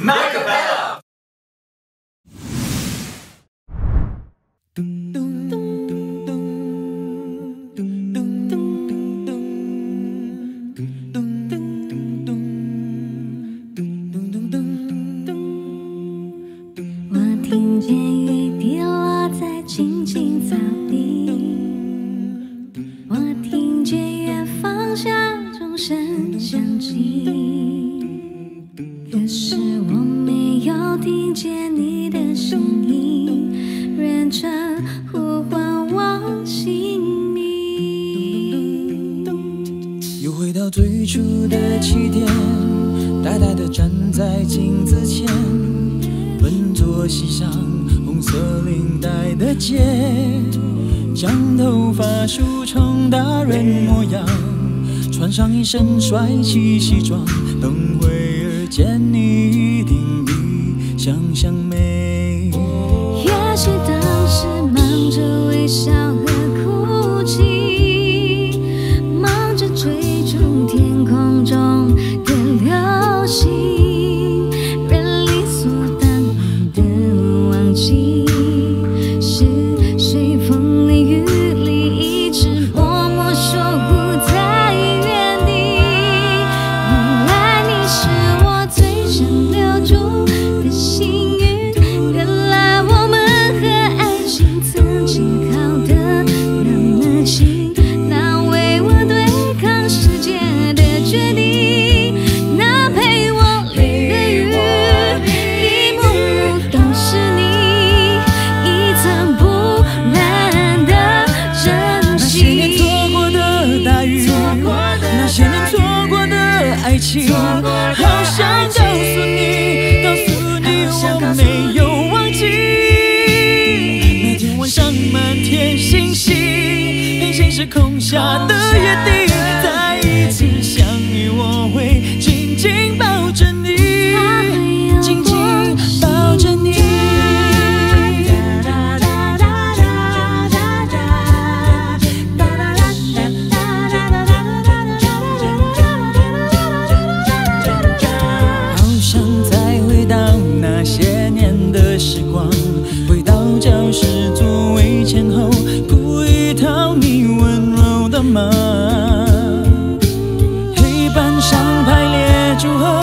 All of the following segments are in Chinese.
Macapella。我听见雨滴落在青青草地，我听见远方响钟声响起，音，认真呼唤我姓名。又回到最初的起点，呆呆地站在镜子前，笨拙系上红色领带的结，将头发梳成大人模样，穿上一身帅气西装，等会儿见你一定比想象着追逐天那些年错过的爱情，好想告诉你，告诉你我没有忘记。那天晚上满天星星，平行时空下的柔的梦。黑板上排列组合，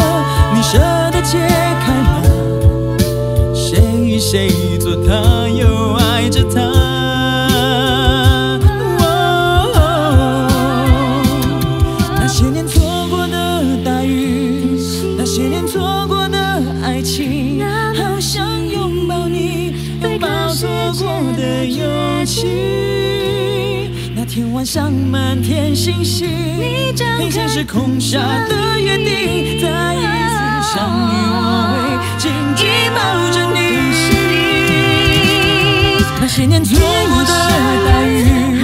你舍得解开吗？谁与谁做他，又爱着他。那些年错过的大雨，那些年错过的爱情，好想拥抱你，拥抱错过的勇气。那天晚上满天星星，平行时空下的约定，再一次相遇，我会紧紧抱着你。那些年错过的大雨，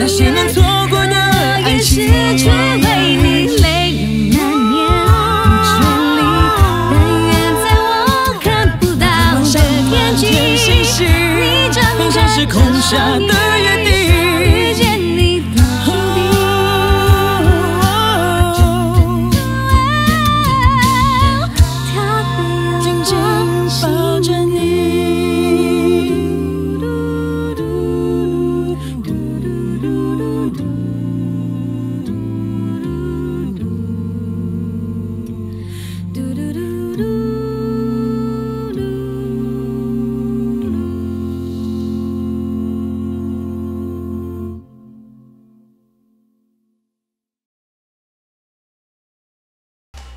那些年错过的爱情，却为你泪流满面，不全力，但愿在我看不到的天际，你正平行时空下的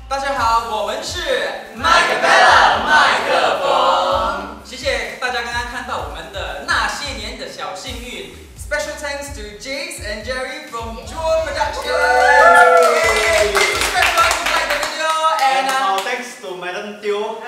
大家好，我们是 Macapella 麦克风。谢谢大家刚刚看到我们的那些年的小幸运。Special thanks to Jace and Jerry from Jewel Productions. Subscribe to like the video and And uh, our thanks to Madam Teo